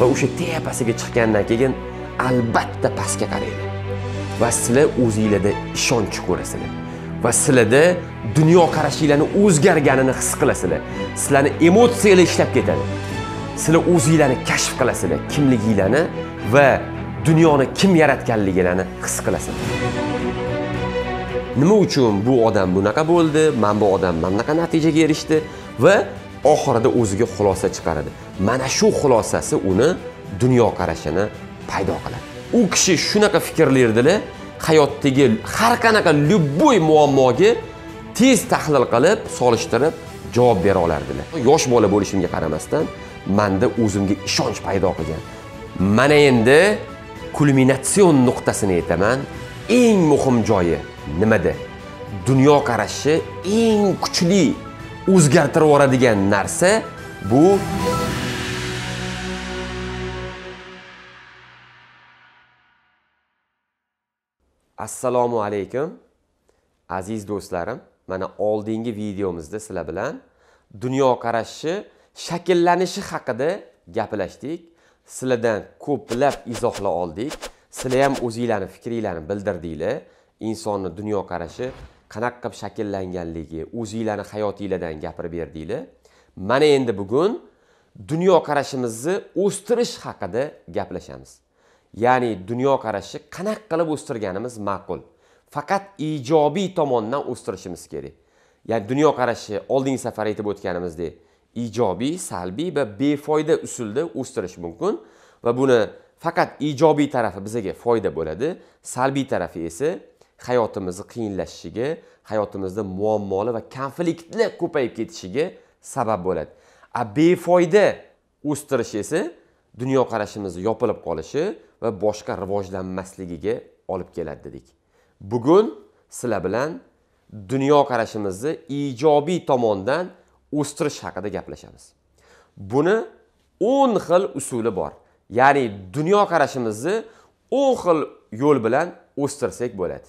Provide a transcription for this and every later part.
va o'sha tepasiga chiqqandan keyin albatta pastga qaraydi va sizlar o'zinglarda ishonch ko'rasizlar. Va sizlarda dunyoqarashinglarni o'zgarganini his qilasizlar. Sizlarni emotsiyalar ishlab ketadi. Sizlar o'zinglarni kashf qilasizlar kimliginglarni va dunyoni kim yaratganligini his qilasizlar. Nima uchun bu odam bunaqa bo'ldi? Mana bu odam mana bunaqa natijaga erishdi? Va oxirida o'ziga xulosa chiqaradi. Mana shu xulosasi uni dunyoqarashini paydo qiladi. U kishi shunaqa fikrlardilar hayotdagi har qanaqa любой muammoga tez tahlil qilib solishtirib javob bera olardilar. Yosh bola bo'lishimga qaramasdan manda o'zimga ishonch paydo qilgan. Mana endi kulminatsion nuqtasini aytaman. Eng muhim joyi nimada? Dunyoqarashi eng kuchli o'zgartirib yuboradigan narsa bu assalomu alaykum aziz do'stlarim. Mana oldingi videomizda sizlar bilan dunyoqarashi shakllanishi haqida gaplashdik. Sizlardan ko'plab izohlar oldik. Sizlar ham o'zinglarni fikringlarni bildirdinglar. Insonni dunyoqarashi qanaqa qilib shakllanganligi o'zinglarni hayotinglardan gapirib berdinglar. Mana endi bugun dunyoqarashimizni o'stirish haqida gaplashamiz. Ya'ni dunyoqarashni qanaqa qilib o'stirganimiz ma'qul. Faqat ijobiy tomondan o'stirishimiz kerak. Ya'ni dunyoqarashni oldingi safar aytib o'tganimizdek ijobiy salbiy va befoyda usulda o'stirish mumkin va buni faqat ijobiy tarafi bizga foyda bo'ladi. Salbiy tarafi esa hayotimizni qiyinlashishiga hayotimizda muammoli va konfliktlar ko'payib ketishiga sabab bo'ladi. A befoyda o'stirish esa dunyoqarashimizni yopilib qolishi va boshqa rivojlanmasligiga olib keladi dedik. Bugun sizlar bilan dunyoqarashimizni ijobiy tomondan o'stirish haqida gaplashamiz. Buni o'n xil usuli bor. Ya'ni dunyoqarashimizni o'n xil yo'l bilan o'stirsak bo'ladi.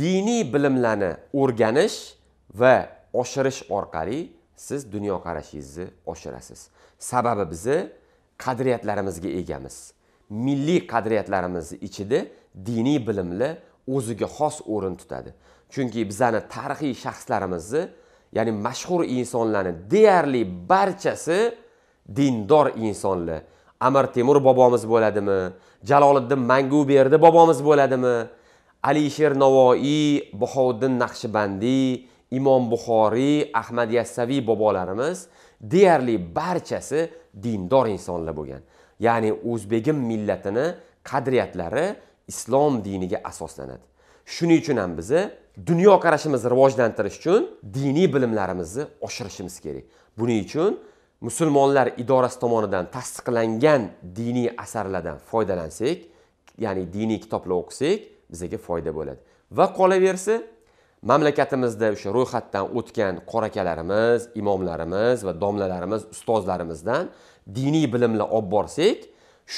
Diniy bilimlarni o'rganish va oshirish orqali siz dunyoqarashingizni oshirasiz. Sababi bizni qadriyatlarimizga egamiz. Milliy qadriyatlarimiz ichida diniy bilimlar o'ziga xos o'rin tutadi. Chunki bizani tarixiy shaxslarimizni ya'ni mashhur insonlarni deyarli barchasi dindor insonlar. Amir temur bobomiz bo'ladimi? Jaloliddin manguberdi bobomiz bo'ladimi? Alisher navoiy bahovuddin naqshbandiy imom buxoriy ahmad yassaviy bobolarimiz deyarli barchasi dindor insonlar bo'lgan. Ya'ni o'zbegim millatini qadriyatlari islom diniga asoslanadi. Shuning uchun ham bizni dunyoqarashimizni rivojlantirish uchun diniy bilimlarimizni oshirishimiz kerak. Buning uchun musulmonlar idorasi tomonidan tasdiqlangan diniy asarlardan foydalansak ya'ni diniy kitoblar o'qisak bizga foyda bo'ladi. Va qolaversa mamlakatimizda o'sha ro'yxatdan o'tgan qorakalarimiz imomlarimiz va domlalarimiz ustozlarimizdan diniy bilimlar olib borsak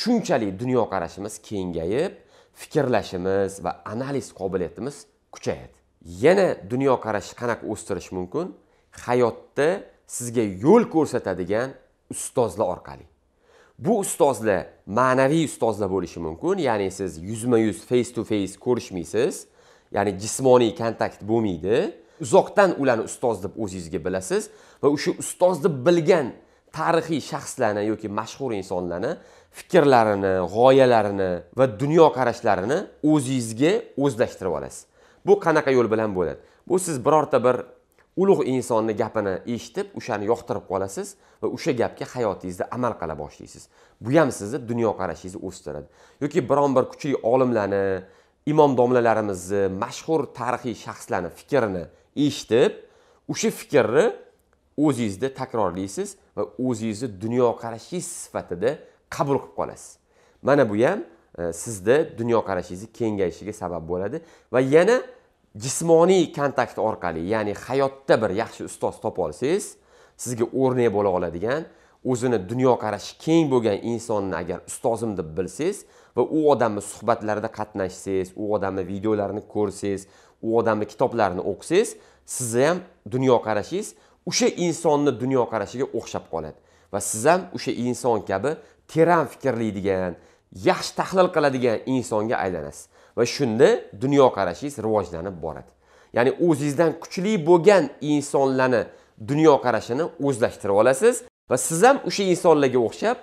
shunchalik dunyoqarashimiz kengayib fikrlashimiz va analiz qobiliyatimiz kuchayadi. Yana dunyoqarashni qanaqa o'stirish mumkin? Hayotda sizga yo'l ko'rsatadigan ustozlar orqali. Bu ustozlar ma'naviy ustozlar bo'lishi mumkin ya'ni siz yuzma yuz face to face ko'rishmaysiz ya'ni jismoniy kontakt bo'lmaydi. Uzoqdan ularni ustoz deb o'zingizga bilasiz va o'sha ustoz deb bilgan tarixiy shaxslarni yoki mashhur insonlarni fikrlarini g'oyalarini va dunyoqarashlarini o'zingizga o'zlashtirib olasiz. Bu qanaqa yo'l bilan bo'ladi? Bu siz birorta bir ulug' insonni gapini eshitib o'shani yoqtirib qolasiz va o'sha gapga hayotingizda amal qila boshlaysiz. Bu ham sizni dunyoqarashingizni o'stiradi. Yoki biron bir kuchli olimlarni imom domlalarimizni mashhur tarixiy shaxslarni fikrini eshitib o'sha fikrni o'zingizda takrorlaysiz va o'zingizni dunyoqarashingiz sifatida qabul qilib qolasiz. Mana bu ham e, sizda dunyoqarashingizni kengayishiga sabab bo'ladi va yana jismoniy kontakt orqali ya'ni hayotda bir yaxshi ustoz topa olsangiz sizga o'rnak bo'la oladigan o'zini dunyoqarashi keng bo'lgan insonni agar ustozim deb bilsangiz va u odamni suhbatlarida qatnashsangiz u odamni videolarini ko'rsangiz u odamni kitoblarini o'qisangiz sizni ham dunyoqarashingiz o'sha insonni dunyoqarashiga o'xshab qoladi. Va siz ham o'sha inson kabi teran fikrlaydigan yaxshi tahlil qiladigan insonga aylanasiz. Va shunda dunyoqarashingiz rivojlanib boradi. Ya'ni o'zingizdan kuchli bo'lgan insonlarni dunyoqarashini o'zlashtirib olasiz. Va siz ham o'sha insonlarga o'xshab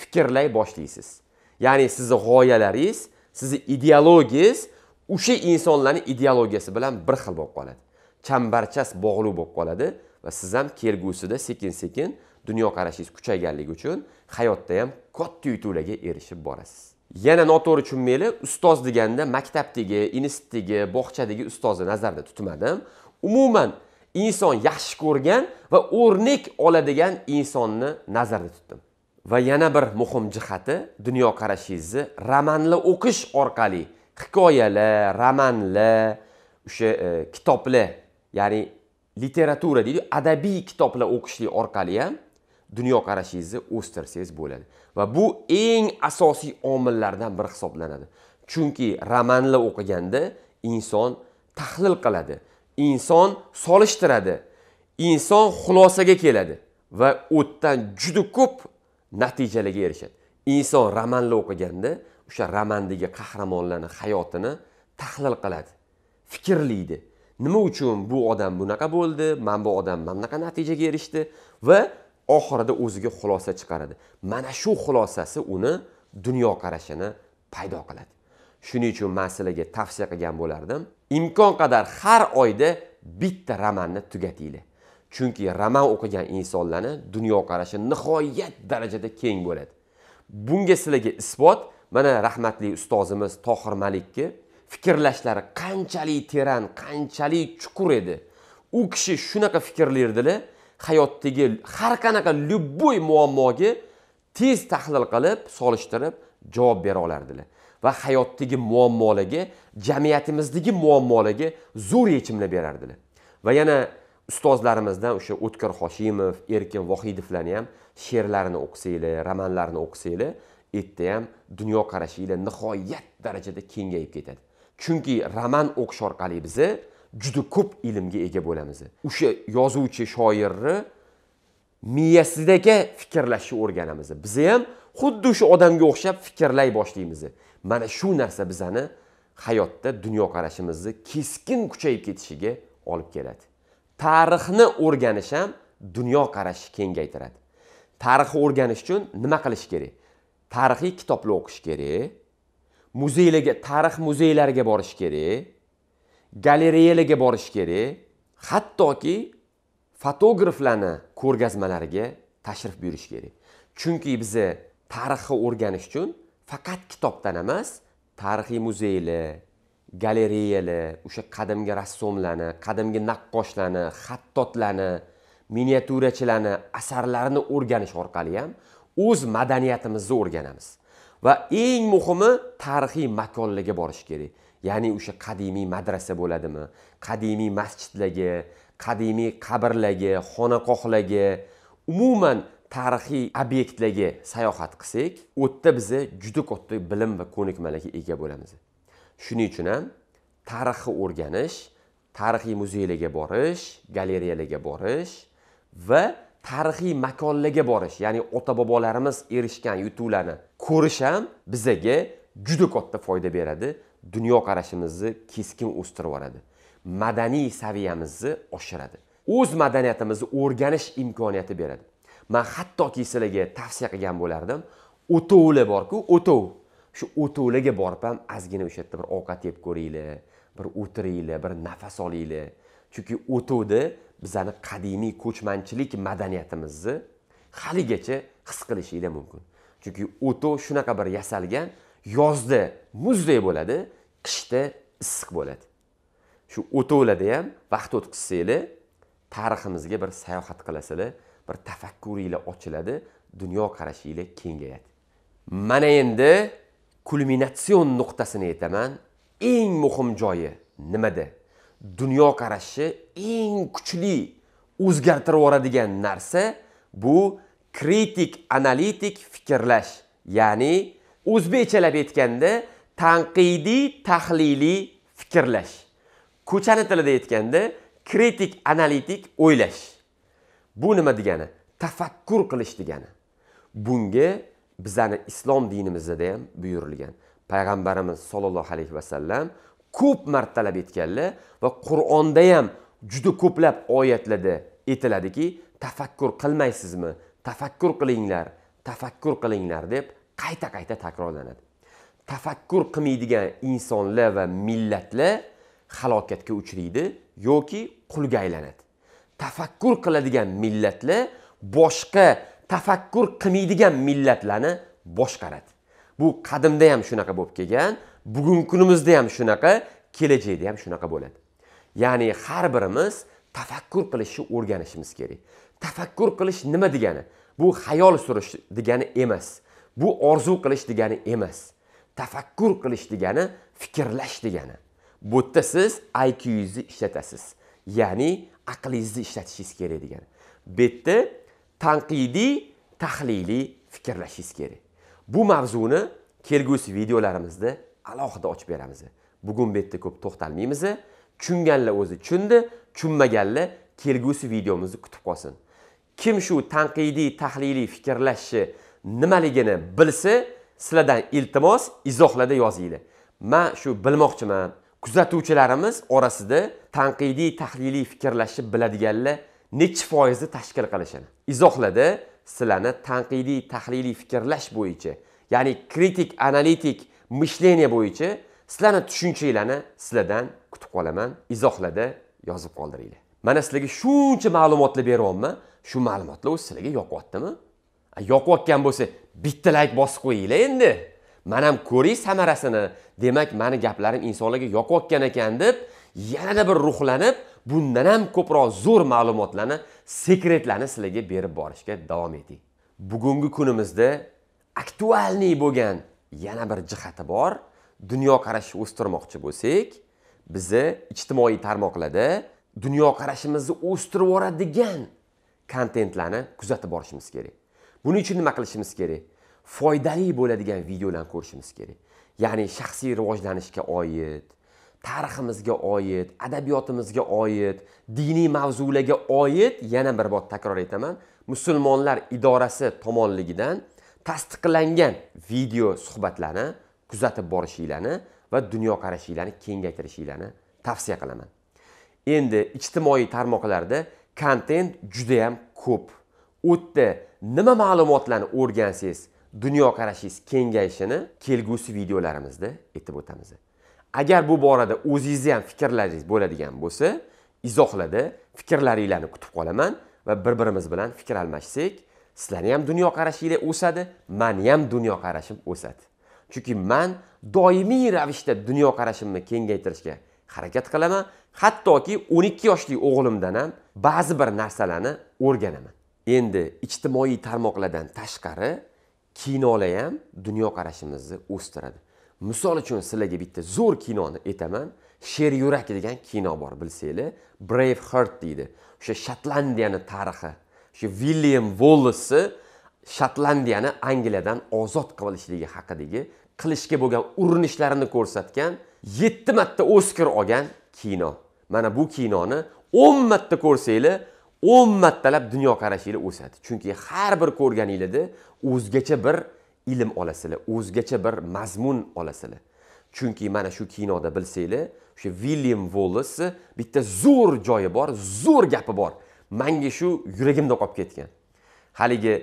fikrlay boshlaysiz. Ya'ni sizni g'oyalaringiz sizni ideologiyangiz o'sha insonlarni ideologiyasi bilan bir xil bo'lib qoladi. Chambarchas bog'liq bo'lib qoladi va siz ham kelgusida sekin sekin dunyoqarashingiz kuchayganligi uchun hayotda ham katta yutuqlarga erishib borasiz. Yana noto'g'ri tushunmanglar ustoz deganda maktabdagi institutdagi bog'chadagi ustozni nazarda tutmadim. Umuman inson yaxshi ko'rgan va o'rnak oladigan insonni nazarda tutdim. Va yana bir muhim jihati dunyoqarashingizni romanlar o'qish orqali hikoyalar romanlar o'sha e, kitoblar ya'ni literatura deydi adabiy kitoblar o'qishlik orqali ham dunyoqarashingizni o'stirsangiz bo'ladi. Va bu eng asosiy omillardan biri hisoblanadi. Chunki romanlar o'qiganda inson tahlil qiladi. Inson solishtiradi. Inson xulosaga keladi va o'tdan juda ko'p natijalarga erishadi. Inson romanni o'qiganda o'sha romandagi qahramonlarni hayotini tahlil qiladi. Fikrlaydi nima uchun bu odam bunaqa bo'ldi mana bu odam mana bunaqa natijaga erishdi va oxirida o'ziga xulosa chiqaradi. Mana shu xulosasi uni dunyoqarashini paydo qiladi. Shuning uchun man sizlarga tavsiya qilgan bo'lardim. Imkon qadar har oyda bitta romanni tugatinglar. Chunki roman o'qigan insonlarni dunyoqarashi nihoyat darajada keng bo'ladi. Bunga sizlarga isbot mana rahmatli ustozimiz tohir malikni fikrlashlari qanchalik teran qanchalik chuqur edi. U kishi shunaqa fikrlardilar hayotdagi har qanaqa любой muammoga tez tahlil qilib solishtirib javob bera olardilar. Va hayotdagi muammolarga jamiyatimizdagi muammolarga zo'r yechimlar berardilar. Va yana ustozlarimizdan o'sha o'tkir hoshimov erkin vohidovlarni ham she'rlarini o'qisanglar romanlarini o'qisanglar erta ham dunyoqarashinglar nihoyat darajada kengayib ketadi. Chunki roman o'qish orqali biz juda ko'p ilmga ega bo'lamiz. O'sha yozuvchi shoirni miyasidagi fikrlashni o'rganamiz. Biz ham xuddi o'sha odamga o'xshab fikrlay boshlaymiz. Mana shu narsa bizani hayotda dunyoqarashimizni keskin kuchayib ketishiga olib keladi. Tarixni o'rganish ham dunyoqarashni kengaytiradi. Tarixni o'rganish uchun nima qilish kerak? Tarixiy kitoblar o'qish kerak muzeylarga tarix muzeylariga borish kerak galereyalarga borish kerak hattoki fotograflarni ko'rgazmalariga tashrif buyurish kerak. Chunki biza tarixni o'rganish uchun faqat kitobdan emas tarixiy muzeylar galereyalar o'sha qadimgi rassomlarni qadimgi naqqoshlarni xattotlarni miniatyurachilarni asarlarini o'rganish orqali ham o'z madaniyatimizni o'rganamiz. Va eng muhimi tarixiy makonlarga borish kerak. Ya'ni o'sha qadimiy madrasa bo'ladimi qadimiy masjidlarga qadimiy qabrlarga xonaqohlarga umuman tarixiy obyektlarga sayohat qilsak u yerda biza juda katta bilim va ko'nikmalarga ega bo'lamiz. Shuning uchun ham tarixni o'rganish tarixiy muzeylarga borish galereyalarga borish va tarixiy makonlarga borish ya'ni ota bobolarimiz erishgan yutuqlarni ko'rish ham bizaga juda katta foyda beradi. Dunyoqarashimizni keskin o'stirib yuboradi madaniy saviyamizni oshiradi. O'z madaniyatimizni o'rganish imkoniyati beradi. Man hattoki sizlarga tavsiya qilgan bo'lardim. O'tovlar borku o'tov shu o'tovlarga borib ham ozgina o'sha yerda bir ovqat yeb ko'ringlar bir o'tiringlar bir nafas olinglar. Chunki o'tovni bizani qadimiy ko'chmanchilik madaniyatimizni haligacha his qilishinglar mumkin. Chunki o'tov shunaqa bir yasalgan yozda muzdek bo'ladi qishda issiq bo'ladi. Shu o'tovlarda ham vaqt o'tkazsanglar tariximizga bir sayohat qilasizlar. Bir tafakkuringlar ochiladi dunyoqarashinglar kengayadi. Mana endi kulminatsion nuqtasini aytaman. Eng muhim joyi nimada? Dunyoqarashni eng kuchli o'zgartirib yuboradigan narsa bu kritik analitik fikrlash ya'ni o'zbekchalab aytganda tanqidiy tahliliy fikrlash. Ko'chani tilida aytganda kritik analitik o'ylash. Bu nima degani? Tafakkur qilish degani. Bunga bizani islom dinimizda ham buyurilgan. Payg'ambarimiz sollallohu alayhi vasallam ko'p martalab aytganlar va qur'onda ham juda ko'plab oyatlarda aytiladiki tafakkur qilmaysizmi? Tafakkur qilinglar tafakkur qilinglar deb qayta qayta takrorlanadi. Tafakkur qilmaydigan insonlar va millatlar halokatga uchraydi yoki qulga aylanadi. Tafakkur qiladigan millatlar boshqa tafakkur qilmaydigan millatlarni boshqaradi. Bu qadimda ham shunaqa bo'lib kelgan bugungi kunimizda ham shunaqa kelajakda ham shunaqa bo'ladi. Ya'ni har birimiz tafakkur qilishni o'rganishimiz kerak. Tafakkur qilish nima degani? Bu xayol surish degani emas. Bu orzu qilish degani emas. Tafakkur qilish degani fikrlash degani. Bu yerda siz iqingizni ishlatasiz. Ya'ni aqlingizni ishlatishingiz kerak degani bu yerda tanqidiy tahliliy fikrlashingiz kerak. Bu mavzuni kelgusi videolarimizda alohida ochib beramiz. Bugun bu yerda ko'p to'xtalmaymiz. Tushunganlar o'zi tushundi tushunmaganlar kelgusi videomizni kutib qolsin. Kim shu tanqidiy tahliliy fikrlashni nimaligini bilsa sizlardan iltimos izohlarda yozinglar. Man shu bilmoqchiman. Kuzatuvchilarimiz orasida tanqidiy tahliliy fikrlashni biladiganlar nechi foizni tashkil qilishini. Izohlarda sizlarni tanqidiy tahliliy fikrlash bo'yicha ya'ni kritik analitik mishleniya bo'yicha sizlarni tushunchanglarni sizlardan kutib qolaman. Izohlarda yozib qoldiringlar. Mana sizlarga shuncha ma'lumotlar beryapman. Shu ma'lumotlar o'zi sizlarga yoqyaptimi? Yoqayotgan bo'lsa bitta layk bosib qo'yinglar endi. Man ham ko'ring samarasini demak mani gaplarim insonlarga yoqayotgan ekan deb yanada bir ruhlanib bundan ham ko'proq zo'r ma'lumotlarni sekretlarni sizlarga berib borishga davom eting. Bugungi kunimizda aktualniy bo'lgan yana bir jihati bor. Dunyoqarashni o'stirmoqchi bo'lsak bizni ijtimoiy tarmoqlarda dunyoqarashimizni o'stirib yuboradigan kontentlarni kuzatib borishimiz kerak. Buning uchun nima qilishimiz kerak? Foydali bo'ladigan videolarni ko'rishimiz kerak. Ya'ni shaxsiy rivojlanishga oid tariximizga oid adabiyotimizga oid diniy mavzularga oid yana bir bor takror aytaman. Musulmonlar idorasi tomonligidan tasdiqlangan video suhbatlarni kuzatib borishinglarni va dunyoqarashinglarni kengaytirishinglarni tavsiya qilaman. Endi ijtimoiy tarmoqlarda kontent judayam ko'p. U yerda nima ma'lumotlarni o'rgansangiz dunyoqarashingiz kengayishini kelgusi videolarimizda aytib o'tamiz. Agar bu borada o'zingizni ham fikrlaringiz bo'ladigan bo'lsa izohlarda fikrlaringlarni kutib qolaman va bir birimiz bilan fikr almashsak sizlarni ham dunyoqarashinglar o'sadi mani ham dunyoqarashim o'sadi. Chunki man doimiy ravishda dunyoqarashimni kengaytirishga harakat qilaman. Hattoki 12 yoshli o'g'limdan ham ba'zi bir narsalarni o'rganaman. Endi ijtimoiy tarmoqlardan tashqari kinolar ham dunyoqarashimizni o'stiradi misol uchun sizlarga bitta zo'r kinoni aytaman. Sher yurak degan kino bor bilsanglar. Brave heart deydi. O'sha shotlandiyani tarixi o'sha william vollisni shotlandiyani angliyadan ozod qilishligi haqidagi qilishga bo'lgan urinishlarini ko'rsatgan yetti marta oskar olgan kino. Mana bu kinoni o'n marta ko'rsanglar o'n martalab dunyoqarashinglar o'sadi chunki har bir ko'rganinglarda o'zgacha bir ilm olasizlar o'zgacha bir mazmun olasizlar. Chunki mana shu kinoda bilsanglar o'sha william vollisni bitta zo'r joyi bor zo'r gapi bor. Manga shu yuragimda qolib ketgan. Haligi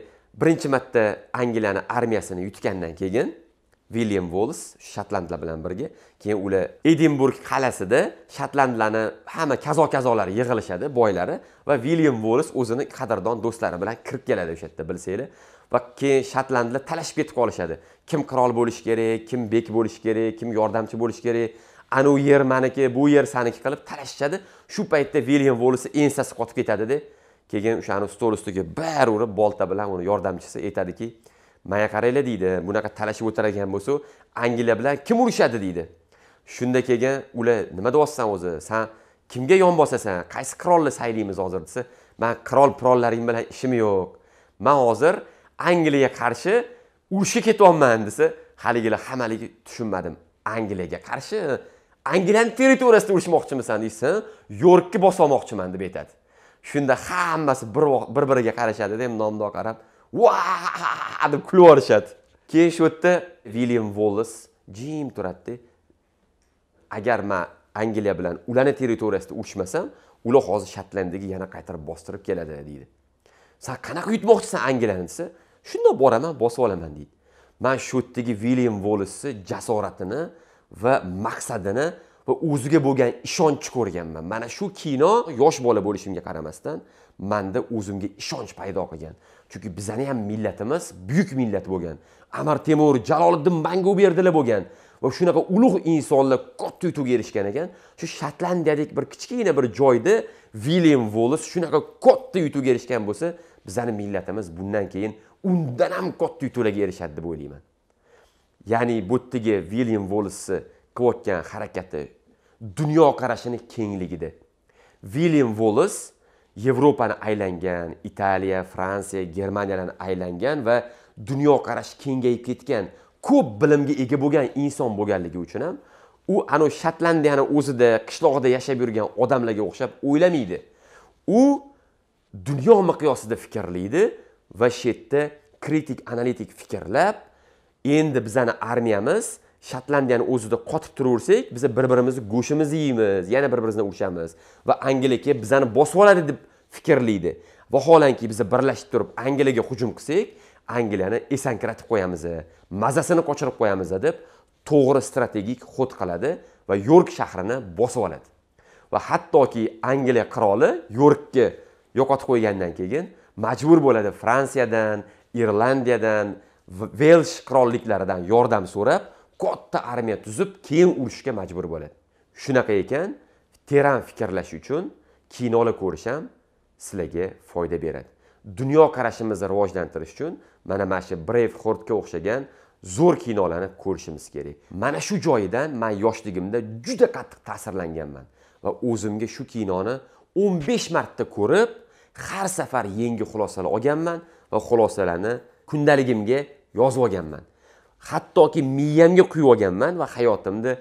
birinchi marta angliyani armiyasini yutgandan keyin William Wallace shotlandlar bilan birga. Keyin ular edinburg qal'asida shotlandlarni hamma kazo kazolar yig'ilishadi boylari. Va William Wallace o'zini qadrdon do'stlari bilan kirib keladi o'sha yerda bilsanglar. Va keyin shotlandlar talashib ketib qolishadi. Kim qirol bo'lishi kerak kim bek bo'lishi kerak kim yordamchi bo'lishi kerak. Anavi yer maniki bu yer saniki qilib talashishadi. Shu paytda William Wallace ensasi qotib ketadida. Keyin o'shani stol ustiga bir urib bolta bilan uni yordamchisi aytadiki manga qaranglar deydi bunaqa talashib o'tiradigan bo'lsa angliya bilan kim urushadi deydi. Shunda keyin ular nima deyapsan o'zi? San kimga yon bosasan? Qaysi qirolni saylaymiz hozir desa man qirol pirollaring bilan ishim yo'q. Man hozir angliyaga qarshi urushga ketyapman desa haligilar hammaligi tushunmadim. Angliyaga qarshi angliyani territoriyasida urushmoqchimisan deysa yorkka bosolmoqchiman deb aytadi. Shunda hammasi bir bir biriga qarashadida nomdor qarab va deb kulib yuborishadi. Keyin shu yerda william vollis jim turadida agar man angliya bilan ularni territoriyasida urushmasam ular hozir shotlandiyaga yana qaytarib bostirib keladi deydi. San qanaqa yutmoqchisan angliyani desa shundoq boraman bosib olaman deydi. Man shu yerdagi william vollisni jasoratini va maqsadini va o'ziga bo'lgan ishonchni ko'rganman. Mana shu kino yosh bola bo'lishimga qaramasdan manda o'zimga ishonch paydo qilgan. Chunki bizani ham millatimiz buyuk millat bo'lgan. Amir temur jaloliddin manguberdilar bo'lgan. Va shunaqa ulug' insonlar katta yutuqqa erishgan ekan. Shu shotlandiyadek bir kichkina bir joyda william volis shunaqa katta yutuqqa erishgan bo'lsa bizani millatimiz bundan keyin undan ham katta yutuqlarga erishadi deb o'ylayman. Ya'ni bu yerdagi william volisni qilayotgan harakati dunyoqarashini kengligida. William volis yevropani aylangan italiya fransiya germaniyani aylangan va dunyoqarashi kengayib ketgan ko'p bilimga ega bo'lgan inson bo'lganligi uchun ham u anavi shotlandiyani o'zida qishlog'ida yashab yurgan odamlarga o'xshab o'ylamaydi. U dunyo miqyosida fikrlaydi va shu yerda kritik analitik fikrlab endi bizani armiyamiz shotlandiyani o'zida qotib turaversak biz bir birimizni go'shtimizni yeymiz yana bir birimizni urishamiz. Va angliya kelib bizani bosib oladi deb fikrlaydi. Vaholanki biz birlashib turib angliyaga hujum qilsak angliyani esankiratib qo'yamiz mazasini qochirib qo'yamiz deb to'g'ri strategik xod qiladi va york shahrini bosib oladi. Va hattoki angliya qiroli yorkni yo'qotib qo'ygandan keyin majbur bo'ladi fransiyadan irlandiyadan velsh qirolliklaridan yordam so'rab katta armiya tuzib keyin urushga majbur bo'ladi. Shunaqa ekan teran fikrlash uchun kinolar ko'rish ham sizlarga foyda beradi. Dunyoqarashimizni rivojlantirish uchun mana mana shu brave hortga o'xshagan zo'r kinolarni ko'rishimiz kerak. Mana shu joyidan man yoshligimda juda qattiq ta'sirlanganman va o'zimga shu kinoni 15 marta ko'rib har safar yangi xulosalar olganman va xulosalarni kundaligimga yozib olganman. Hattoki miyamga quyib olganman va hayotimda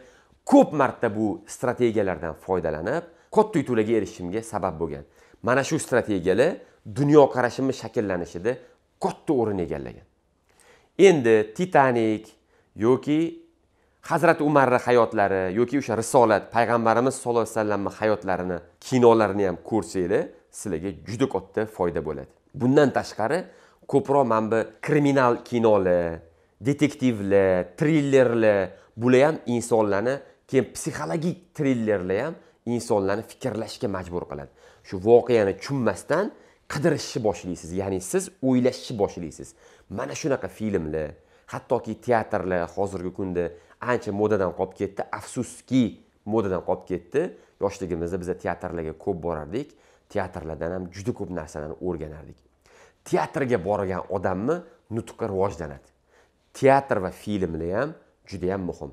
ko'p marta bu strategiyalardan foydalanib katta yutuqlarga erishishimga sabab bo'lgan. Mana shu strategiyalar dunyoqarashimni shakllanishida katta o'rin egallagan. Endi titanik yoki hazrati umarni hayotlari yoki o'sha risolat payg'ambarimiz sallallohu alayhi vasallamni hayotlarini kinolarini ham ko'rsanglar sizlarga juda katta foyda bo'ladi. Bundan tashqari ko'proq mana bu kriminal kinolar detektivlar trillerlar bular ham insonlarni keyin psixologik trillerlar ham insonlarni fikrlashga majbur qiladi. Shu voqeani tushunmasdan qidirishni boshlaysiz. Ya'ni siz o'ylashni boshlaysiz. Mana shunaqa filmlar hattoki teatrlar hozirgi kunda ancha modadan qolib ketdi. Afsuski modadan qolib ketdi. Yoshligimizda biz teatrlarga ko'p borardik. Teatrlardan ham juda ko'p narsalarni o'rganardik. Teatrga borgan odamni nutqi rivojlanadi. Teatr va filmlar ham juda yam muhim.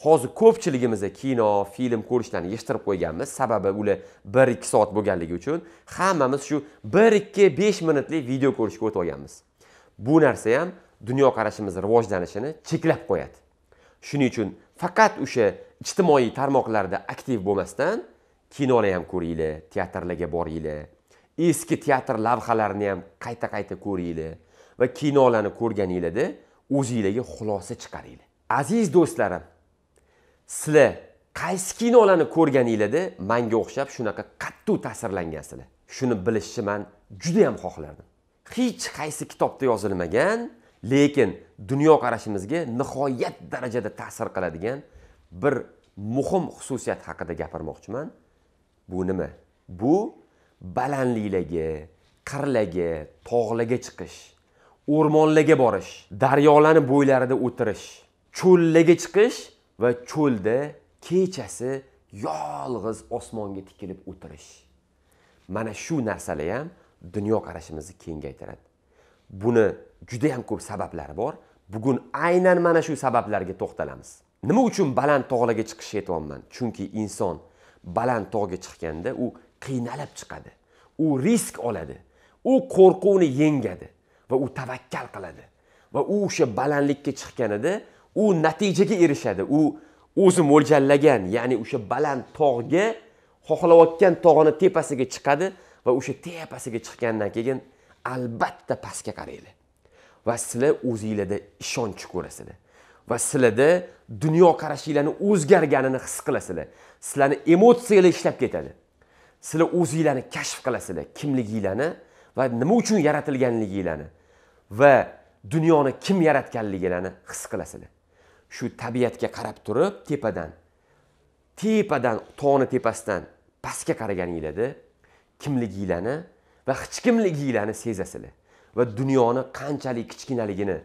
Hozir ko'pchiligimizda kino film ko'rishlarni yig'ishtirib qo'yganmiz. Sababi ular bir ikki soat bo'lganligi uchun hammamiz shu bir ikki besh minutlik video ko'rishga o'tib olganmiz. Bu narsa ham dunyoqarashimiz rivojlanishini cheklab qo'yadi. Shuning uchun faqat o'sha ijtimoiy tarmoqlarda aktiv bo'lmasdan kinolar ham ko'ringlar teatrlarga boringlar. Eski teatr lavhalarini ham qayta qayta ko'ringlar va kinolarni ko'rganinglarda o'zinglarga xulosa chiqaringlar. Aziz do'stlarim sizlar qaysi kinolarni ko'rganinglarda manga o'xshab shunaqa qattiq ta'sirlangansizlar. Shuni bilishni man judayam xohlardim. Hech qaysi kitobda yozilmagan lekin dunyoqarashimizga nihoyat darajada ta'sir qiladigan bir muhim xususiyat haqida gapirmoqchiman. Bu nima? Bu balandliklarga qirlarga tog'larga chiqish o'rmonlarga borish daryolarni bo'ylarida o'tirish cho'llarga chiqish va cho'lda kechasi yolg'iz osmonga tikilib o'tirish. Mana shu narsalar ham dunyoqarashimizni kengaytiradi. Buni juda yam ko'p sabablari bor. Bugun aynan mana shu sabablarga to'xtalamiz. Nima uchun baland tog'larga chiqish aytyapman? Chunki inson baland tog'ga chiqqanda u qiynalib chiqadi u risk oladi u qo'rquvni yengadi. Va u tavakkal qiladi va u o'sha balandlikka chiqqanida u natijaga erishadi. U o'zi mo'ljallagan ya'ni o'sha baland tog'ga xohlayotgan tog'ini tepasiga chiqadi va o'sha tepasiga chiqqandan keyin albatta pastga qaraydi. Va sizlar o'zinglarda ishonch ko'rasizlar. Va sizlarda dunyoqarashinglarni o'zgarganini his qilasizlar. Sizlarni emotsiyalar ishlab ketadi. Sizlar o'zinglarni kashf qilasizlar kimliginglarni va nima uchun yaratilganliginglarni. Va dunyoni kim yaratganligini his qilasizlar. Shu tabiatga qarab turib tepadan tepadan tog'ni tepasidan pastga qaraganinglarda kimliginglarni va hech kimliginglarni sezasizlar. Va dunyoni qanchalik kichkinaligini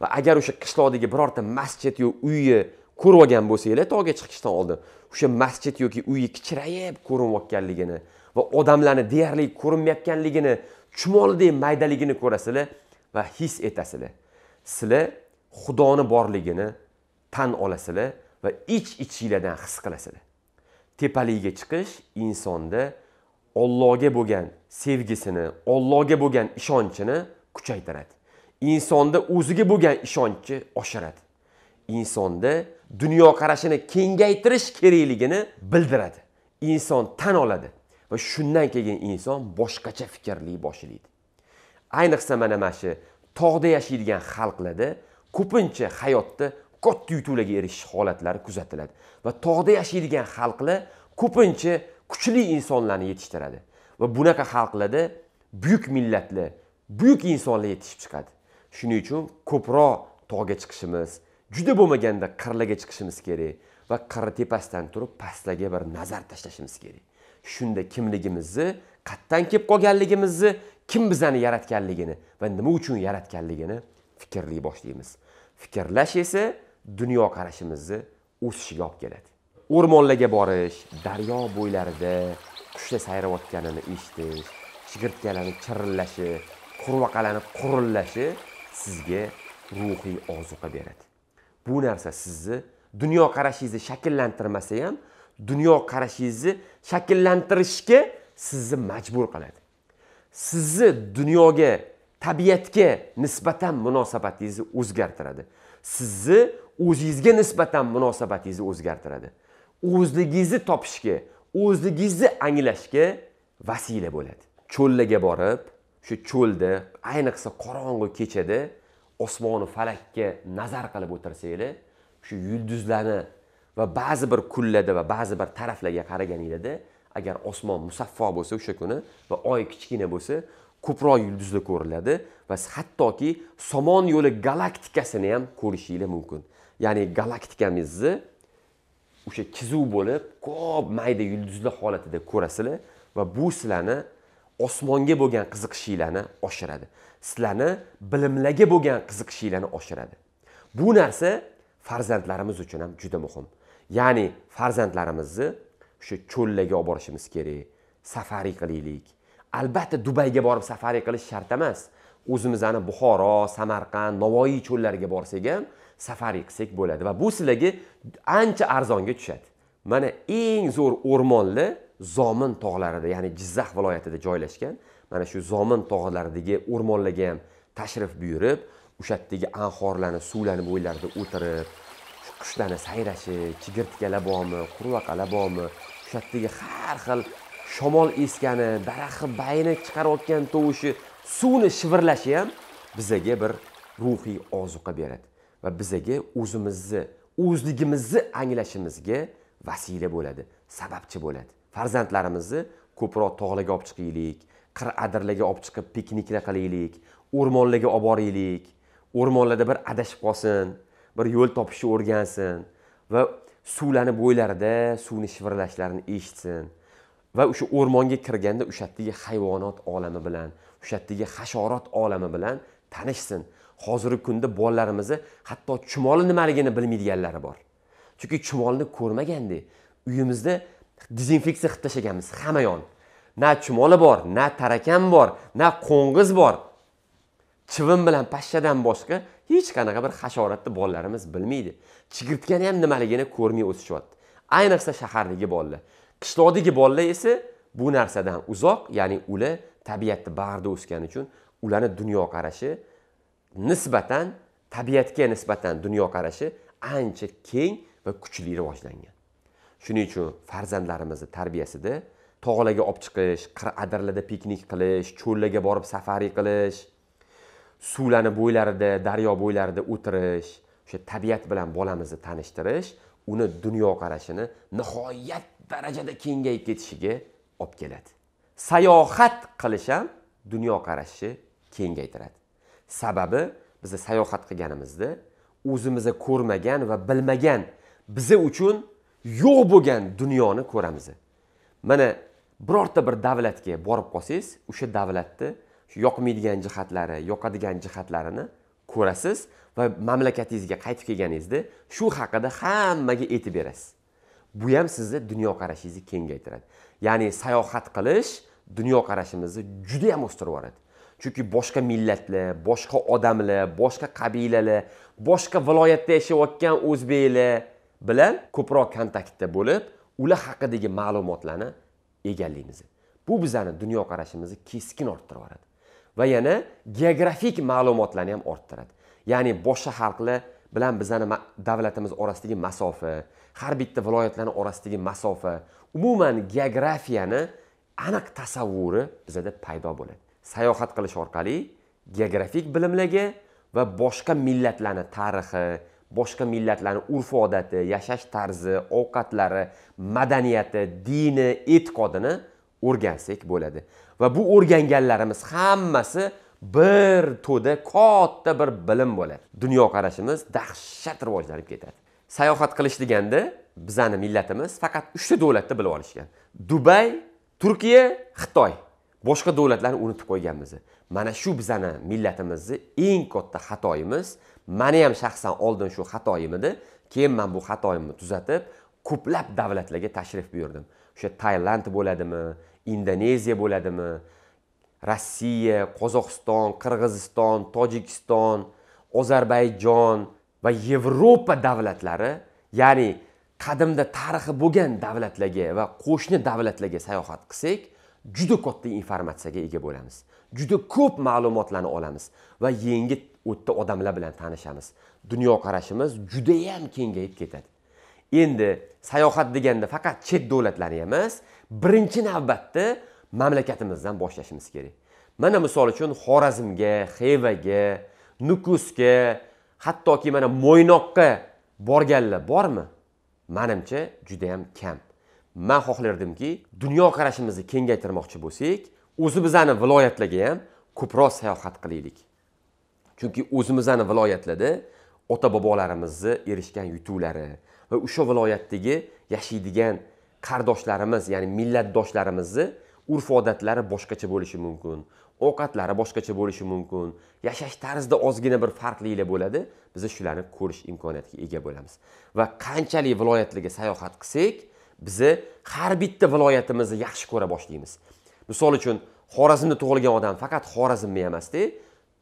va agar o'sha qishloqdagi birorta masjid yo uyni ko'rib olgan bo'lsanglar tog'ga chiqishdan oldin o'sha masjid yoki uyi kichrayib ko'rinayotganligini va odamlarni deyarli ko'rinmayotganligini chumolidek maydaligini ko'rasizlar. Va his etasizlar sizlar xudoni borligini tan olasizlar va ich ichinglardan his qilasizlar tepalikka chiqish insonda Allohga bo'lgan sevgisini, Allohga bo'lgan ishonchini kuchaytiradi. Insonda o'ziga bo'lgan ishonchi oshiradi. Insonda dunyoqarashini kengaytirish kerakligini bildiradi. Inson tan oladi va shundan keyin inson boshqacha fikrli boshlaydi. Ayniqsa mana mana shu tog'da yashaydigan xalqlarda ko'pincha hayotda katta yutuqlarga erishish holatlari kuzatiladi va tog'da yashaydigan xalqlar ko'pincha kuchli insonlarni yetishtiradi va bunaqa xalqlarda buyuk millatlar buyuk insonlar yetishib chiqadi. Shuning uchun ko'proq tog'ga chiqishimiz juda bo'lmaganda qirlarga chiqishimiz kerak va qir tepasidan turib pastlarga bir nazar tashlashimiz kerak. Shunda kimligimizni qayerdan kelib qolganligimizni kim bizani yaratganligini va nima uchun yaratganligini fikrlay boshlaymiz. Fikrlash esa dunyoqarashimizni o'sishiga olib keladi. O'rmonlarga borish daryo bo'ylarida qushlar sayrayotganini eshitish chigirtkalarni chirillashi qurvaqalarni qurillashi sizga ruhiy ozuqa beradi. Bu narsa sizni dunyoqarashingizni shakllantirmasa ham dunyoqarashingizni shakllantirishga sizni majbur qiladi. Sizni dunyoga tabiatga nisbatan munosabatingizni o'zgartiradi. Sizni o'zingizga nisbatan munosabatingizni o'zgartiradi. O'zligingizni topishga o'zligingizni anglashga vasila bo'ladi. Cho'llarga borib shu cho'lda ayniqsa qorong'u kechada osmoni falakka nazar qilib o'tirsanglar shu yulduzlarni va ba'zi bir kunlarda va ba'zi bir taraflarga qaraganinglarda agar osmon musaffo bo'lsa o'sha kuni va oy kichkina bo'lsa ko'proq yulduzlar ko'riladi va hattoki somon yo'li galaktikasini ham ko'rishinglar mumkin. Ya'ni galaktikamizni o'sha chizuv bo'lib ko'p mayda yulduzlar holatida ko'rasizlar va bu sizlarni osmonga bo'lgan qiziqishinglarni oshiradi. Sizlarni bilimlarga bo'lgan qiziqishinglarni oshiradi. Bu narsa farzandlarimiz uchun ham juda muhim. Ya'ni farzandlarimizni o'sha cho'llaga olib borishimiz kerak. Safariy qilaylik. Albatta dubayga borib safariy qilish shart emas. O'zimizni buxoro samarqand navoiy cho'llariga borsak ham safariy qilsak bo'ladi va bu sizlarga ancha arzonga tushadi. Mana eng zo'r o'rmonli zomin tog'larida ya'ni jizzax viloyatida joylashgan mana shu zomin tog'laridagi o'rmonlarga ham tashrif buyurib o'sha yerdagi anhorlarni suvlarni bo'ylarida o'tirib qushlarni sayrashi chigirtkalar bormi qurbaqalar bormi o'sha yerdagi har xil shamol esgani daraxtni bayni chiqarayotgan tovushi suvni shivirlashi ham bizaga bir ruhiy ozuqa beradi va bizaga o'zimizni o'zligimizni anglashimizga vasila bo'ladi sababchi bo'ladi. Farzandlarimizni ko'proq tog'larga olib chiqaylik qir adirlarga olib chiqib pikniklar qilaylik o'rmonlarga olib boraylik o'rmonlarda bir adashib qolsin bir yo'l topishni o'rgansin va suvlanib bo'ylarida suvni shivirlashlarini eshitsin. Va o'sha o'rmonga kirganda o'sha yerdagi hayvonot olami bilan o'sha yerdagi hasharot olami bilan tanishsin. Hozirgi kunda bolalarimizni hatto chumoli nimaligini bilmaydiganlari bor. Chunki chumolni ko'rmaganda uyimizda dezinfeksiya qilib tashlaganmiz hamma yon na chumoli bor na tarakan bor na qo'ng'iz bor. Chivin bilan pashshadan boshqa hech qanaqa bir hasharotni bolalarimiz bilmaydi. Chigirtkani ham nimaligini ko'rmay o'sishyapti. Ayniqsa shahardagi bolalar qishloqdagi bolalar esa bu narsadan uzoq ya'ni ular tabiatni bag'rida o'sgani uchun ularni dunyoqarashi nisbatan tabiatga nisbatan dunyoqarashi ancha keng va kuchli rivojlangan. Shuning uchun farzandlarimizni tarbiyasida tog'larga olib chiqish qir adirlarda piknik qilish cho'llarga borib safari qilish suvlarni bo'ylarida daryo bo'ylarida o'tirish o'sha tabiat bilan bolamizni tanishtirish uni dunyoqarashini nihoyat darajada kengayib ketishiga olib keladi. Sayohat qilish ham dunyoqarashni kengaytiradi. Sababi biz sayohat qilganimizda o'zimizni ko'rmagan va bilmagan biza uchun yo'q bo'lgan dunyoni ko'ramiz. Mana birorta bir davlatga borib qolsangiz o'sha davlatni yoqmaydigan jihatlari yoqadigan jihatlarini ko'rasiz va mamlakatingizga qaytib kelganingizda shu haqida hammaga aytib berasiz. Bu ham sizni dunyoqarashingizni kengaytiradi. Ya'ni sayohat qilish dunyoqarashimizni juda yam o'stirib yuboradi. Chunki boshqa millatlar boshqa odamlar boshqa qabilalar boshqa viloyatda yashayotgan o'zbeklar bilan ko'proq kontaktda bo'lib ular haqidagi ma'lumotlarni egallaymiz. Bu bizani dunyoqarashimizni keskin orttirib yuboradi. Va yana geografik ma'lumotlarni ham orttiradi. Ya'ni boshqa xalqlar bilan bizani davlatimiz orasidagi masofa har bitta viloyatlarni orasidagi masofa umuman geografiyani aniq tasavvuri bizada paydo bo'ladi. Sayohat qilish orqali geografik bilimlarga va boshqa millatlarni tarixi boshqa millatlarni urf odati yashash tarzi ovqatlari madaniyati dini e'tiqodini o'rgansak bo'ladi. Va bu o'rganganlarimiz hammasi bir to'da katta bir bilim bo'ladi. Dunyoqarashimiz dahshat rivojlanib ketadi. Sayohat qilish deganda bizani millatimiz faqat uchta davlatni bilib olishgan. Dubay turkiya xitoy. Boshqa davlatlarni unutib qo'yganmiz. Mana shu bizani millatimizni eng katta xatoyimiz. Mani ham shaxsan oldin shu xatoyim edi. Keyin man bu xatoyimni tuzatib ko'plab davlatlarga tashrif buyurdim. O'sha tailand bo'ladimi indoneziya bo'ladimi? Rossiya qozog'iston qirg'iziston tojikiston ozarbayjon va yevropa davlatlari ya'ni qadimda tarixi bo'lgan davlatlarga va qo'shni davlatlarga sayohat qilsak juda katta informatsiyaga ega bo'lamiz. Juda ko'p ma'lumotlarni olamiz va yangi o'tda odamlar bilan tanishamiz. Dunyoqarashimiz judayam kengayib ketadi. Endi sayohat deganda faqat chet davlatlarni emas birinchi navbatda mamlakatimizdan boshlashimiz kerak. Mana misol uchun xorazmga xivaga nukusga hattoki mana mo'ynoqqa borganlar bormi? Manimcha judayam kam. Man xohlardimki dunyoqarashimizni kengaytirmoqchi bo'lsak o'zimizni viloyatlarga ham ko'proq sayohat qilaylik. Chunki o'zimizni viloyatlarda ota bobolarimizni erishgan yutuqlari va o'sha viloyatdagi yashaydigan qardoshlarimiz ya'ni millatdoshlarimizni urf odatlari boshqacha bo'lishi mumkin ovqatlari boshqacha bo'lishi mumkin. Yashash tarzida ozgina bir farqliklar bo'ladi. Biz shularni ko'rish imkoniyatiga ega bo'lamiz. Va qanchalik viloyatlarga sayohat qilsak bizni har bitta viloyatimizni yaxshi ko'ra boshlaymiz. Misol uchun xorazmda tug'ilgan odam faqat xorazmni emasda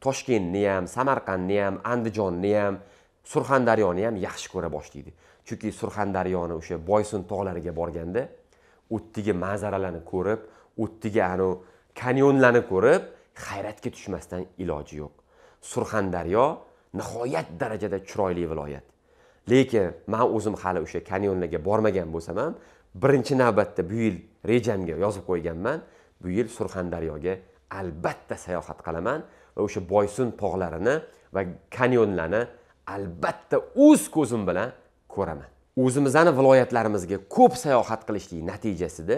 toshkentni ham samarqandni ham andijonni ham surxondaryoni ham yaxshi ko'ra boshlaydi. Chunki surxondaryoni o'sha boysun tog'lariga borganda u yerdagi manzaralarni ko'rib u yerdagi anavi kanyonlarni ko'rib hayratga tushmasdan iloji yo'q. Surxondaryo nihoyat darajada chiroyli viloyat. Lekin man o'zim hali o'sha kanyonlarga bormagan bo'lsam ham birinchi navbatda bu yil rejamga yozib qo'yganman bu yil surxondaryoga albatta sayohat qilaman va o'sha boysun tog'larini va kanyonlarni albatta o'z ko'zim bilan ko'raman. O'zimizni viloyatlarimizga ko'p sayohat qilishlik natijasida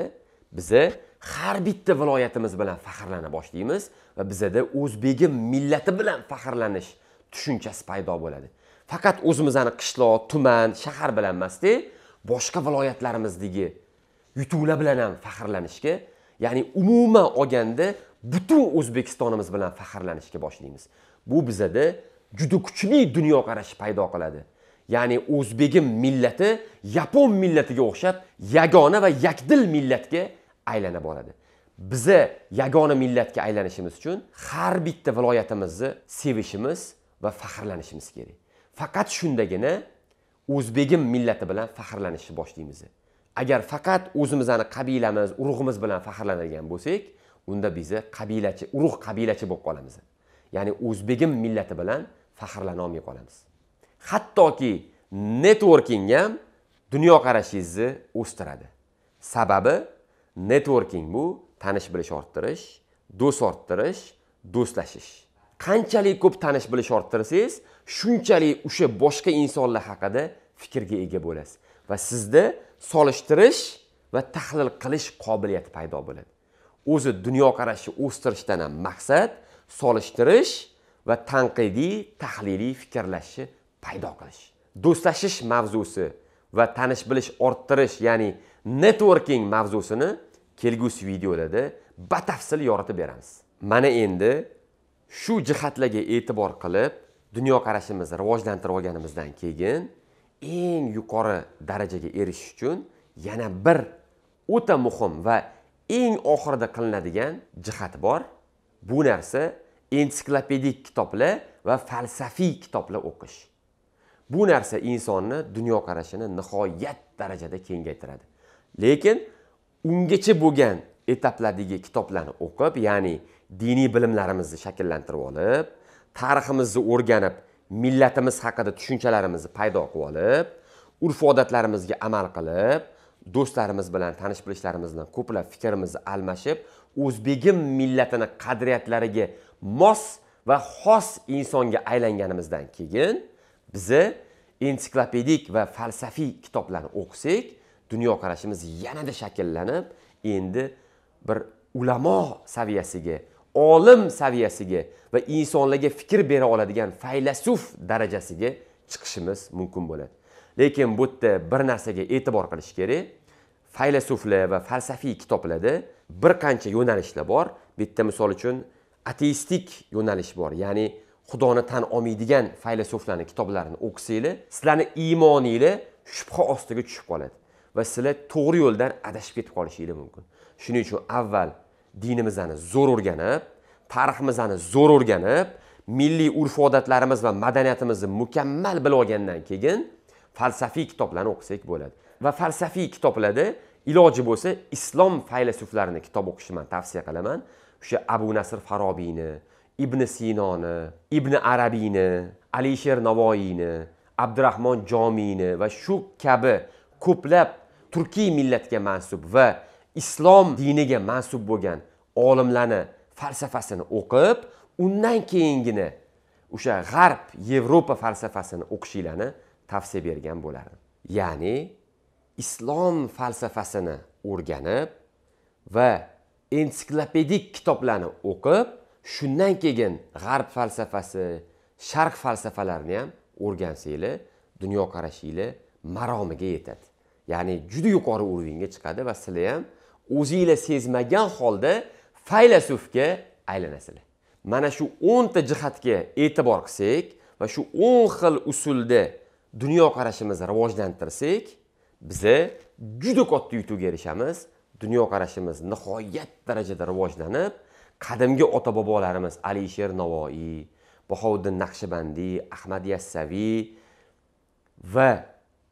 biza har bitta viloyatimiz bilan faxrlana boshlaymiz va bizada o'zbegim millati bilan faxrlanish tushunchasi paydo bo'ladi. Faqat o'zimizni qishloq tuman shahar bilan emasda boshqa viloyatlarimizdagi yutuqlar bilan ham faxrlanishga ya'ni umuman olganda butun o'zbekistonimiz bilan faxrlanishga boshlaymiz. Bu bizada juda kuchli dunyoqarash paydo qiladi. Ya'ni o'zbegim millati yapon millatiga o'xshab yagona va yakdil millatga aylana boradi. Biza yagona millatga aylanishimiz uchun har bitta viloyatimizni sevishimiz va faxrlanishimiz kerak. Faqat shundagina o'zbegim millati bilan faxrlanishni boshlaymiz. Agar faqat o'zimizni qabilamiz urug'imiz bilan faxrlanadigan bo'lsak unda biza qabilachi urug' qabilachi bo'lib qolamiz. Ya'ni o'zbegim millati bilan faxrlana olmay qolamiz. Hattoki networking ham dunyoqarashingizni o'stiradi. Sababi networking bu tanish bilish orttirish do'st orttirish do'stlashish. Qanchalik ko'p tanish bilish orttirsangiz shunchalik o'sha boshqa insonlar haqida fikrga ega bo'lasiz va sizda solishtirish va tahlil qilish qobiliyati paydo bo'ladi. O'zi dunyoqarashni o'stirishdan ham maqsad solishtirish va tanqidiy tahliliy fikrlashni paydo qilish. Do'stlashish mavzusi va tanish bilish orttirish ya'ni networking mavzusini kelgusi videolarda batafsil yoritib beramiz. Mana endi shu jihatlarga e'tibor qilib dunyoqarashimizni rivojlantirib olganimizdan keyin eng yuqori darajaga erishish uchun yana bir o'ta muhim va eng oxirida qilinadigan jihat bor. Bu narsa ensiklopedik kitoblar va falsafiy kitoblar o'qish. Bu narsa insonni dunyoqarashini nihoyat darajada kengaytiradi. Lekin ungacha bo'lgan etaplardagi kitoblarni o'qib ya'ni diniy bilimlarimizni shakllantirib olib tariximizni o'rganib millatimiz haqida tushunchalarimizni paydo qilib olib urf odatlarimizga amal qilib do'stlarimiz bilan tanish bilishlarimiz bilan ko'plab fikrimizni almashib o'zbegim millatini qadriyatlariga mos va xos insonga aylanganimizdan keyin bizni ensiklopedik va falsafiy kitoblarni o'qisak dunyoqarashimiz yanada shakllanib endi bir ulamo saviyasiga olim saviyasiga va insonlarga fikr bera oladigan faylasuf darajasiga chiqishimiz mumkin bo'ladi. Lekin bu yerda bir narsaga e'tibor qilish kerak. Faylasuflar va falsafiy kitoblarda bir qancha yo'nalishlar bor. Bitta misol uchun ateistik yo'nalish bor. Ya'ni xudoni tan olmaydigan faylasuflarni kitoblarini o'qisanglar sizlarni iymoninglar shubha ostiga tushib qoladi va sizlar to'g'ri yo'ldan adashib ketib qolishinglar mumkin. Shuning uchun avval dinimizni zo'r o'rganib tariximizni zo'r o'rganib milliy urf odatlarimiz va madaniyatimizni mukammal bilib olgandan keyin falsafiy kitoblarni o'qisak bo'ladi. Va falsafiy kitoblarda iloji bo'lsa islom faylasuflarini kitob o'qishni man tavsiya qilaman. O'sha abu nasr farobiyni ibn sinoni ibn arabiyni alisher navoiyni abdurahmon jomiyni va shu kabi ko'plab turkiy millatga mansub va islom diniga mansub bo'lgan olimlarni falsafasini o'qib undan keyingini o'sha g'arb yevropa falsafasini o'qishinglarni tavsiya bergan bo'lardim ya'ni islom falsafasini o'rganib va ensiklopedik kitoblarni o'qib shundan keyin g'arb falsafasi sharq falsafalarini ham o'rgansanglar dunyoqarashinglar maromiga yetadi. Ya'ni juda yuqori уровеньga chiqadi va sizlar ham o'zinglar sezmagan holda faylasufga aylanasizlar mana shu o'nta jihatga e'tibor qilsak va shu o'n xil usulda dunyoqarashimizni rivojlantirsak biza juda katta yutuqqa erishamiz dunyoqarashimiz nihoyat darajada rivojlanib qadimgi ota bobolarimiz alisher navoiy bahovuddin naqshbandiy ahmad yassaviy va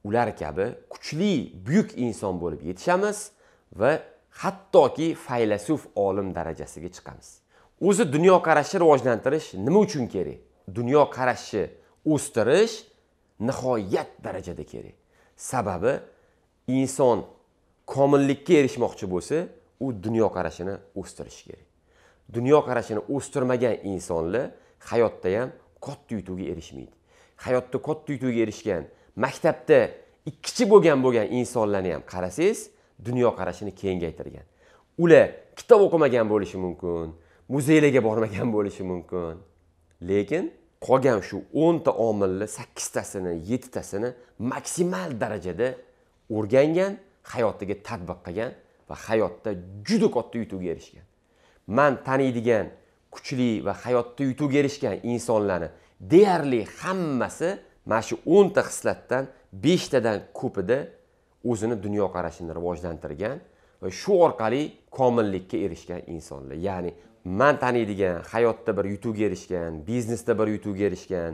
ular kabi kuchli buyuk inson bo'lib yetishamiz va hattoki faylasuf olim darajasiga chiqamiz. O'zi dunyoqarashni rivojlantirish nima uchun kerak? Dunyoqarashni o'stirish nihoyat darajada kerak. Sababi inson komillikka erishmoqchi bo'lsa u dunyoqarashini o'stirishi kerak. Dunyoqarashini o'stirmagan insonlar hayotda ham katta yutuqqa erishmaydi. Hayotda katta yutuqqa erishgan maktabda ikkichi bo'lgan bo'lgan insonlarni ham qarasangiz dunyoqarashini kengaytirgan. Ular kitob o'qimagan bo'lishi mumkin muzeylarga bormagan bo'lishi mumkin lekin qolgan shu o'nta omilni sakkiztasini yettitasini maksimal darajada o'rgangan hayotiga tadbiq qilgan va hayotda juda katta yutuqqa erishgan. Man taniydigan kuchli va hayotda yutuqqa erishgan insonlarni deyarli hammasi mana shu o'nta xislatdan beshtadan ko'pida o'zini dunyoqarashini rivojlantirgan va shu orqali komillikka erishgan insonlar. Ya'ni man taniydigan hayotda bir yutuqqa erishgan biznesda bir yutuqqa erishgan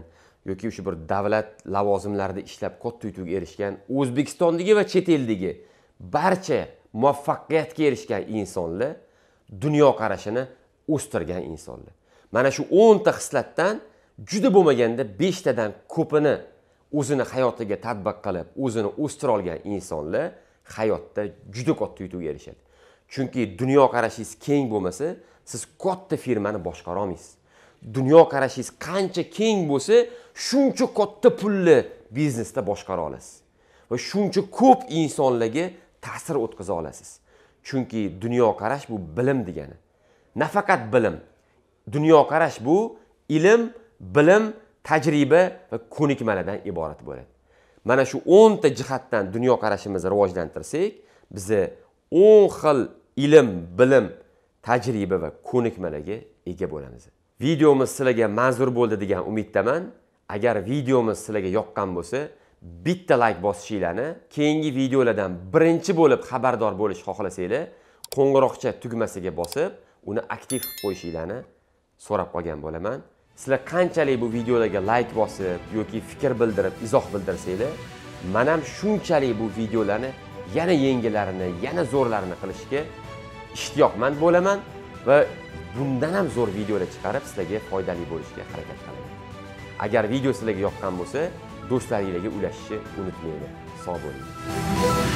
yoki o'sha bir davlat lavozimlarida ishlab katta yutuqqa erishgan o'zbekistondagi va chet eldagi barcha muvaffaqiyatga erishgan insonlar dunyoqarashini o'stirgan insonlar. Mana shu o'nta xislatdan juda bo'lmaganda beshtadan ko'pini o'zini hayotiga tadbiq qilib o'zini o'stira olgan insonlar hayotda juda katta yutuqqa erishadi. Chunki dunyoqarashingiz keng bo'lmasa siz katta firmani boshqara olmaysiz. Dunyoqarashingiz qancha keng bo'lsa shuncha katta pulli biznesda boshqara olasiz. Va shuncha ko'p insonlarga ta'sir o'tkaza olasiz. Chunki dunyoqarash bu bilim degani. Nafaqat bilim. Dunyoqarash bu ilm bilim tajriba va ko'nikmalardan iborat bo'ladi. Mana shu o'nta jihatdan dunyoqarashimizni rivojlantirsak bizni o'n xil ilm bilim tajriba va ko'nikmalarga ega bo'lamiz. Videomiz sizlarga manzur bo'ldi degan umiddaman. Agar videomiz sizlarga yoqqan bo'lsa bitta layk bosishinglarni keyingi videolardan birinchi bo'lib xabardor bo'lishni xohlasanglar qo'ng'iroqcha tugmasiga bosib uni aktiv qilib qo'yishinglarni so'rab qolgan bo'laman. Sizlar qanchalik bu videolarga layk bosib yoki fikr bildirib izoh bildirsanglar man ham shunchalik bu videolarni yana yengillarini yana zo'rlarini qilishga ishtiyoqmand bo'laman va bundan ham zo'r videolar chiqarib sizlarga foydali bo'lishga harakat qilaman. Agar video sizlarga yoqqan bo'lsa do'stlaringlarga ulashishni unutmanglar sog' bo'ling.